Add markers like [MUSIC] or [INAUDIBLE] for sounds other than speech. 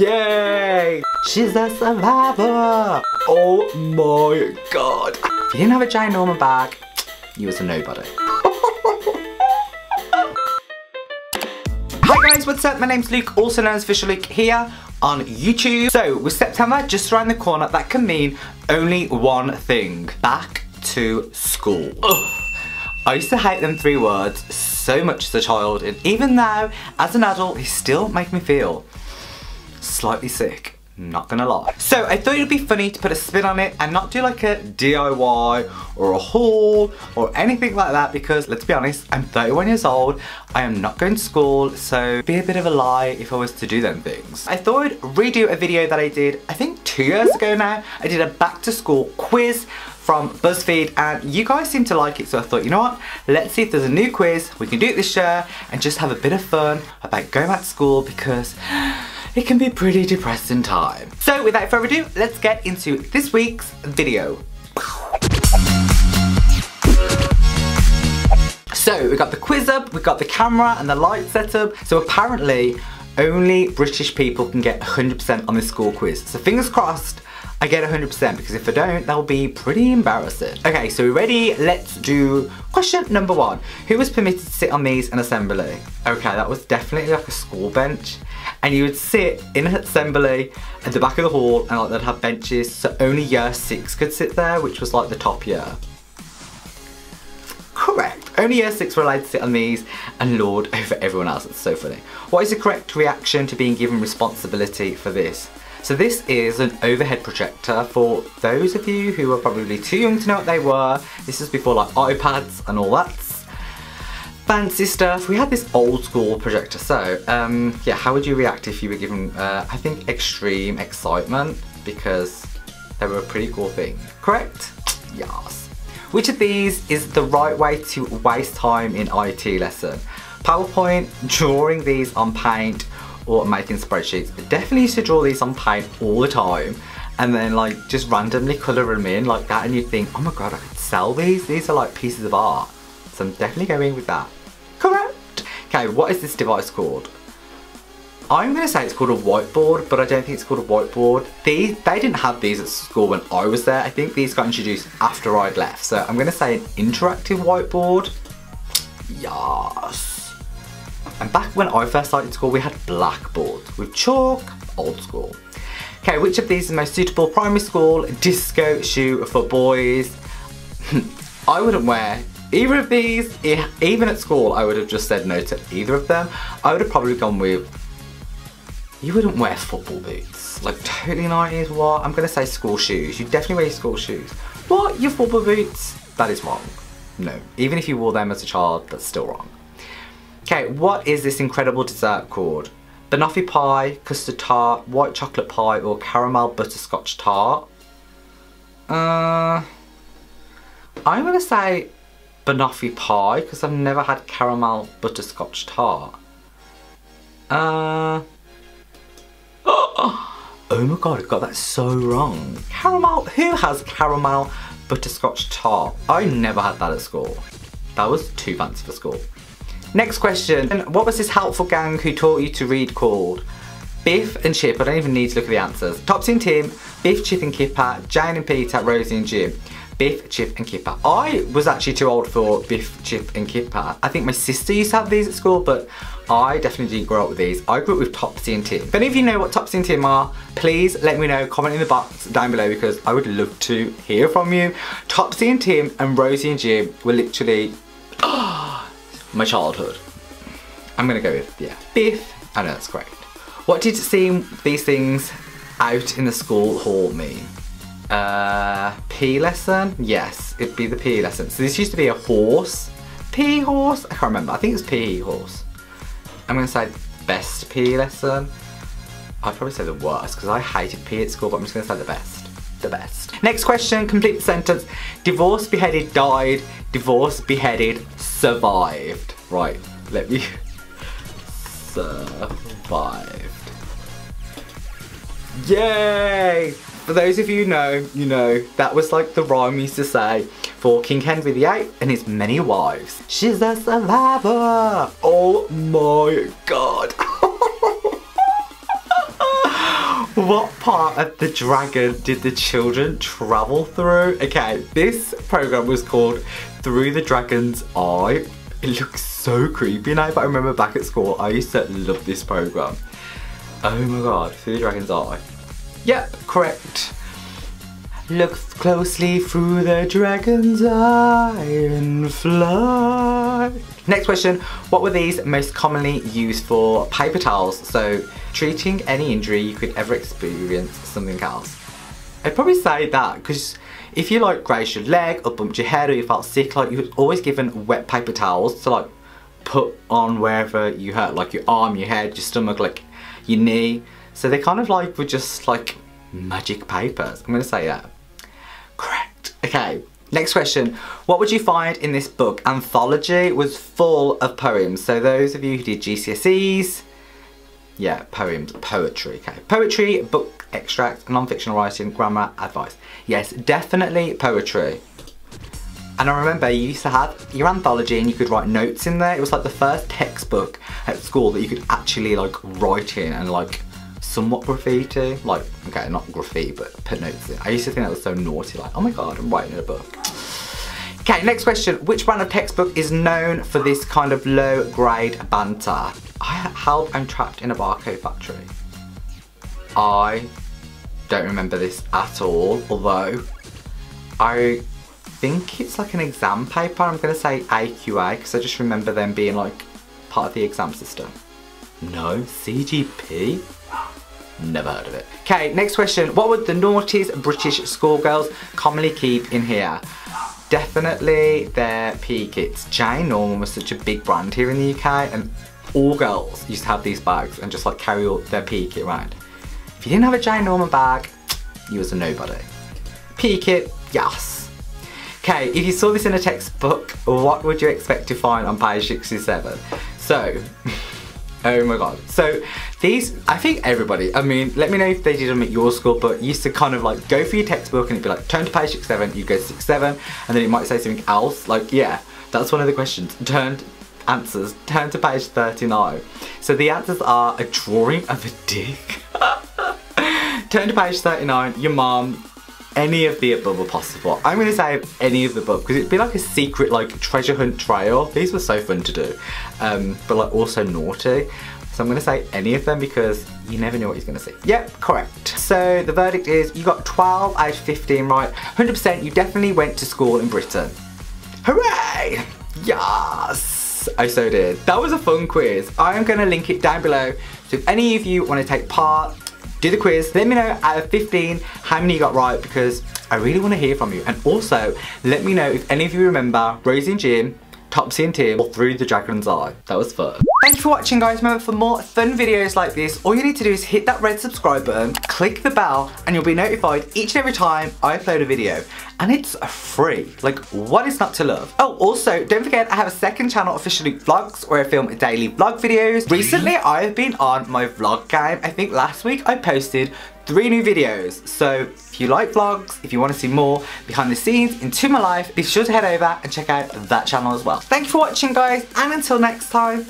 Yay! She's a survivor! Oh my god. If you didn't have a Jane Norman bag, you was a nobody. Hi guys, what's up? My name's Luke, also known as Official Luke here on YouTube. So, with September just around the corner, that can mean only one thing. Back to school. Ugh. I used to hate them three words so much as a child, and even now, as an adult, they still make me feel slightly sick. Not gonna lie. So I thought it'd be funny to put a spin on it and not do like a DIY or a haul or anything like that because let's be honest, I'm 31 years old, I am not going to school, so be a bit of a lie if I was to do them things. I thought I'd redo a video that I did, I think two years ago now. I did a back to school quiz from BuzzFeed and you guys seem to like it so I thought you know what let's see if there's a new quiz we can do it this year and just have a bit of fun about going back to school because it can be pretty depressing time. So without further ado, let's get into this week's video. So we got the quiz up, we got the camera and the light set up. So apparently only British people can get 100% on this school quiz. So fingers crossed I get 100% because if I don't, that'll be pretty embarrassing. Okay, so we're ready. Let's do question number one. Who was permitted to sit on these in assembly? Okay, that was definitely like a school bench. And you would sit in an assembly at the back of the hall and like they'd have benches. So only year six could sit there, which was like the top year. Correct. Only year six were allowed to sit on these and lord over everyone else. It's so funny. What is the correct reaction to being given responsibility for this? So this is an overhead projector for those of you who are probably too young to know what they were. This is before like iPads and all that fancy stuff. We had this old school projector. So um, yeah, how would you react if you were given, uh, I think extreme excitement because they were a pretty cool thing, correct? Yes. Which of these is the right way to waste time in IT lesson? PowerPoint, drawing these on paint, or making spreadsheets. I definitely used to draw these on paint all the time and then like just randomly colour them in like that and you think, oh my god, I could sell these. These are like pieces of art. So I'm definitely going with that. Correct. Okay, what is this device called? I'm going to say it's called a whiteboard, but I don't think it's called a whiteboard. These, they didn't have these at school when I was there. I think these got introduced after I'd left. So I'm going to say an interactive whiteboard. Yes. And back when I first started school, we had blackboards with chalk, old school. Okay, which of these is most suitable? Primary school, disco shoe for boys. [LAUGHS] I wouldn't wear either of these. Even at school, I would have just said no to either of them. I would have probably gone with, you wouldn't wear football boots. Like totally 90s, what? I'm gonna say school shoes. You definitely wear your school shoes. What, your football boots? That is wrong. No, even if you wore them as a child, that's still wrong. Okay, what is this incredible dessert called? Banoffee pie, custard tart, white chocolate pie, or caramel butterscotch tart? Uh, I'm gonna say banoffee pie because I've never had caramel butterscotch tart. Uh, [GASPS] oh my god, I got that so wrong. Caramel, who has caramel butterscotch tart? I never had that at school. That was too fancy for school. Next question. What was this helpful gang who taught you to read called? Biff and Chip, I don't even need to look at the answers. Topsy and Tim, Biff, Chip and Kipper, Jane and Peter, Rosie and Jim. Biff, Chip and Kipper. I was actually too old for Biff, Chip and Kipper. I think my sister used to have these at school, but I definitely didn't grow up with these. I grew up with Topsy and Tim. If any of you know what Topsy and Tim are, please let me know, comment in the box down below because I would love to hear from you. Topsy and Tim and Rosie and Jim were literally [GASPS] oh, my childhood. I'm gonna go with, yeah, Biff. I know that's correct. What did seeing these things out in the school hall mean? Uh, P lesson? Yes, it'd be the P lesson. So this used to be a horse. P horse? I can't remember. I think it's P horse. I'm gonna say best P lesson. I'd probably say the worst because I hated P at school, but I'm just gonna say the best. The best. Next question, complete the sentence. Divorced, beheaded, died. Divorced, beheaded, survived. Right, let me [LAUGHS] survived. Yay! For those of you who know, you know, that was like the rhyme used to say for King Henry VIII and his many wives. She's a survivor! Oh my god! [LAUGHS] what part of the dragon did the children travel through? Okay, this program was called Through the Dragon's Eye. It looks so creepy now, but I remember back at school, I used to love this program. Oh my god, Through the Dragon's Eye. Yep, correct. Look closely through the dragon's eye and fly. Next question, what were these most commonly used for? Paper towels, so treating any injury you could ever experience something else. I'd probably say that because if you like grazed your leg or bumped your head or you felt sick, like you were always given wet paper towels to like put on wherever you hurt, like your arm, your head, your stomach, like your knee. So they kind of like were just like magic papers. I'm gonna say that. Correct. Okay, next question. What would you find in this book? Anthology was full of poems. So those of you who did GCSEs, yeah, poems, poetry, okay. Poetry, book extract, non-fictional writing, grammar, advice. Yes, definitely poetry. And I remember you used to have your anthology and you could write notes in there. It was like the first textbook at school that you could actually like write in and like somewhat graffiti. Like, okay, not graffiti, but put notes in. I used to think that was so naughty, like, oh my god, I'm writing in a book. Okay, next question. Which brand of textbook is known for this kind of low grade banter? I help I'm trapped in a barcode factory. I don't remember this at all, although I think it's like an exam paper. I'm gonna say AQA because I just remember them being like part of the exam system. No, CGP? Never heard of it. Okay, next question. What would the naughtiest British schoolgirls commonly keep in here? Definitely their PE It's Jane Norman was such a big brand here in the UK and all girls used to have these bags and just like carry all their PE kit around. If you didn't have a Jane Norman bag, you was a nobody. PE kit, yes. Okay, if you saw this in a textbook, what would you expect to find on page 67? So, [LAUGHS] Oh my god. So these, I think everybody, I mean, let me know if they did them at your school, but used to kind of like go for your textbook and it'd be like, turn to page 67, you go 67, and then it might say something else. Like, yeah, that's one of the questions. Turn answers, turn to page 39. So the answers are a drawing of a dick. [LAUGHS] turn to page 39, your mom, any of the above are possible. I'm gonna say any of the above because it'd be like a secret like treasure hunt trail. These were so fun to do, um, but like also naughty. So I'm gonna say any of them because you never know what he's gonna see. Yep, correct. So the verdict is you got 12 out of 15 right. 100% you definitely went to school in Britain. Hooray! Yes! I so did. That was a fun quiz. I am gonna link it down below. So if any of you wanna take part, do the quiz. Let me know out of 15 how many you got right because I really want to hear from you. And also, let me know if any of you remember Rosie and Jim, Topsy and Tim, or Through the Dragon's Eye. That was fun. Thank you for watching guys. Remember for more fun videos like this, all you need to do is hit that red subscribe button, click the bell, and you'll be notified each and every time I upload a video. And it's free. Like, what is not to love? Oh, also, don't forget I have a second channel, Official Luke Vlogs, where I film daily vlog videos. Recently, I've been on my vlog game. I think last week I posted three new videos. So if you like vlogs, if you want to see more behind the scenes into my life, be sure to head over and check out that channel as well. Thank you for watching guys, and until next time,